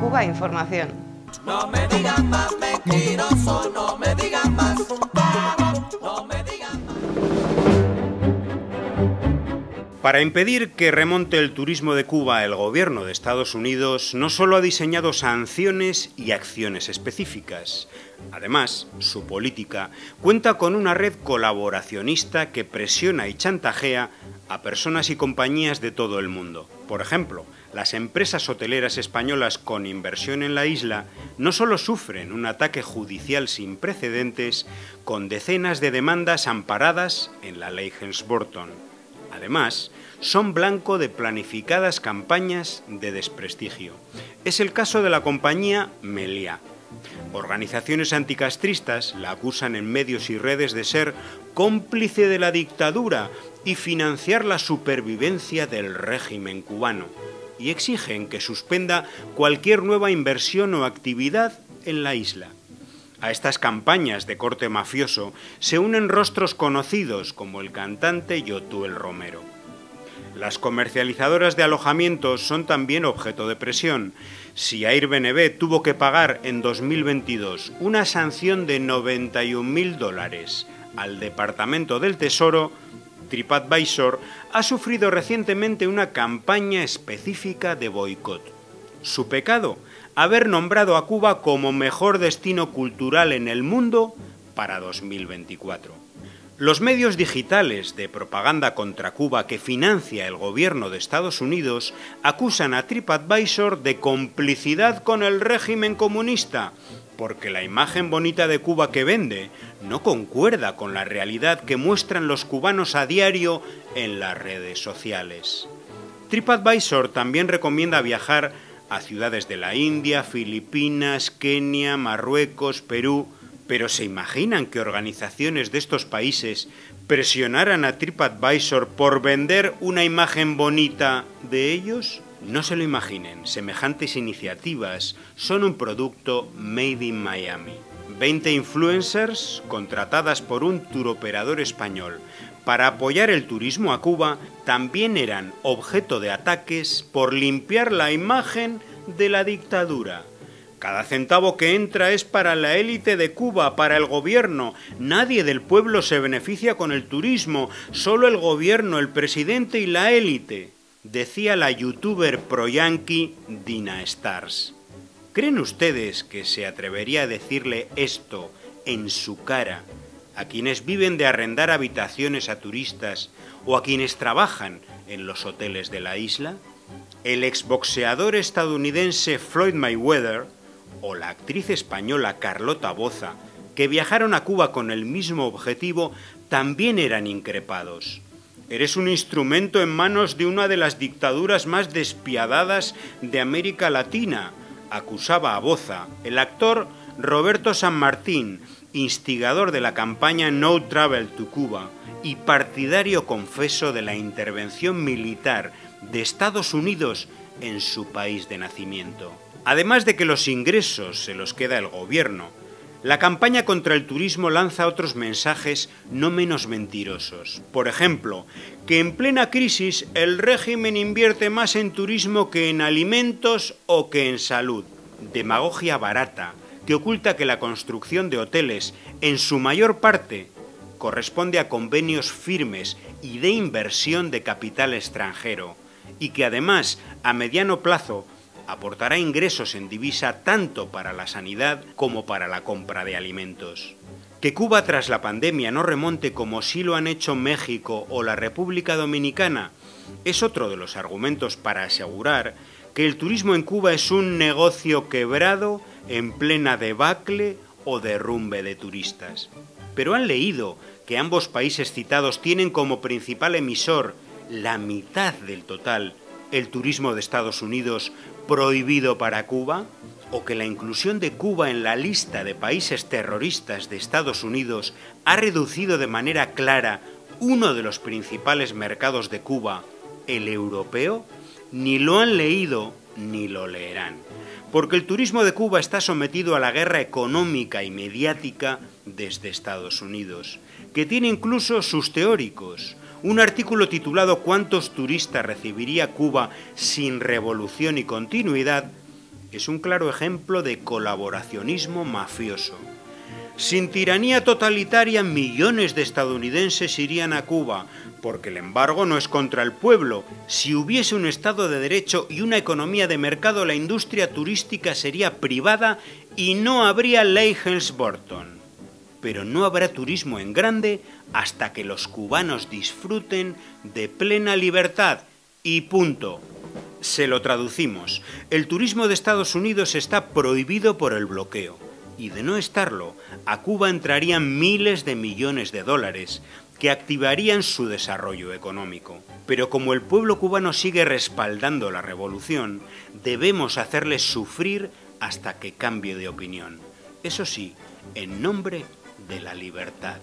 Cuba Información. No me digan más mentiroso, no me digan más. Para impedir que remonte el turismo de Cuba, el gobierno de Estados Unidos no solo ha diseñado sanciones y acciones específicas, además, su política cuenta con una red colaboracionista que presiona y chantajea a personas y compañías de todo el mundo. Por ejemplo, las empresas hoteleras españolas con inversión en la isla no solo sufren un ataque judicial sin precedentes, con decenas de demandas amparadas en la ley Helms-Burton, Además, son blanco de planificadas campañas de desprestigio. Es el caso de la compañía Meliá. Organizaciones anticastristas la acusan en medios y redes de ser cómplice de la dictadura y financiar la supervivencia del régimen cubano, y exigen que suspenda cualquier nueva inversión o actividad en la isla. A estas campañas de corte mafioso se unen rostros conocidos como el cantante Yotuel Romero. Las comercializadoras de alojamientos son también objeto de presión. Si Airbnb tuvo que pagar en 2022 una sanción de 91.000 dólares al Departamento del Tesoro, TripAdvisor ha sufrido recientemente una campaña específica de boicot. Su pecado haber nombrado a Cuba como mejor destino cultural en el mundo para 2024. Los medios digitales de propaganda contra Cuba que financia el gobierno de Estados Unidos acusan a TripAdvisor de complicidad con el régimen comunista, porque la imagen bonita de Cuba que vende no concuerda con la realidad que muestran los cubanos a diario en las redes sociales. TripAdvisor también recomienda viajar a ciudades de la India, Filipinas, Kenia, Marruecos, Perú, pero ¿se imaginan que organizaciones de estos países presionaran a TripAdvisor por vender una imagen bonita de ellos? No se lo imaginen, semejantes iniciativas son un producto made in Miami. 20 influencers contratadas por un turoperador español para apoyar el turismo a Cuba también eran objeto de ataques por limpiar la imagen de la dictadura. Cada centavo que entra es para la élite de Cuba, para el gobierno. Nadie del pueblo se beneficia con el turismo, solo el gobierno, el presidente y la élite, decía la youtuber pro-yankee Dina Stars. ¿Creen ustedes que se atrevería a decirle esto en su cara a quienes viven de arrendar habitaciones a turistas o a quienes trabajan en los hoteles de la isla? El exboxeador estadounidense Floyd Mayweather o la actriz española Carlota Boza, que viajaron a Cuba con el mismo objetivo, también eran increpados. Eres un instrumento en manos de una de las dictaduras más despiadadas de América Latina, acusaba a Boza el actor Roberto San Martín, instigador de la campaña No Travel to Cuba y partidario confeso de la intervención militar de Estados Unidos en su país de nacimiento. Además de que los ingresos se los queda el gobierno, la campaña contra el turismo lanza otros mensajes no menos mentirosos. Por ejemplo, que en plena crisis el régimen invierte más en turismo que en alimentos o que en salud. Demagogia barata, que oculta que la construcción de hoteles, en su mayor parte, corresponde a convenios firmes y de inversión de capital extranjero, y que además, a mediano plazo, aportará ingresos en divisa tanto para la sanidad como para la compra de alimentos. Que Cuba tras la pandemia no remonte como sí lo han hecho México o la República Dominicana es otro de los argumentos para asegurar que el turismo en Cuba es un negocio quebrado en plena debacle o derrumbe de turistas. Pero han leído que ambos países citados tienen como principal emisor la mitad del total el turismo de Estados Unidos prohibido para Cuba? ¿O que la inclusión de Cuba en la lista de países terroristas de Estados Unidos ha reducido de manera clara uno de los principales mercados de Cuba, el europeo? Ni lo han leído ni lo leerán porque el turismo de Cuba está sometido a la guerra económica y mediática desde Estados Unidos, que tiene incluso sus teóricos. Un artículo titulado ¿Cuántos turistas recibiría Cuba sin revolución y continuidad? es un claro ejemplo de colaboracionismo mafioso. Sin tiranía totalitaria, millones de estadounidenses irían a Cuba, porque el embargo no es contra el pueblo. Si hubiese un Estado de Derecho y una economía de mercado, la industria turística sería privada y no habría ley Helms-Burton. Pero no habrá turismo en grande hasta que los cubanos disfruten de plena libertad. Y punto. Se lo traducimos. El turismo de Estados Unidos está prohibido por el bloqueo. Y de no estarlo, a Cuba entrarían miles de millones de dólares que activarían su desarrollo económico. Pero como el pueblo cubano sigue respaldando la revolución, debemos hacerles sufrir hasta que cambie de opinión. Eso sí, en nombre de la libertad.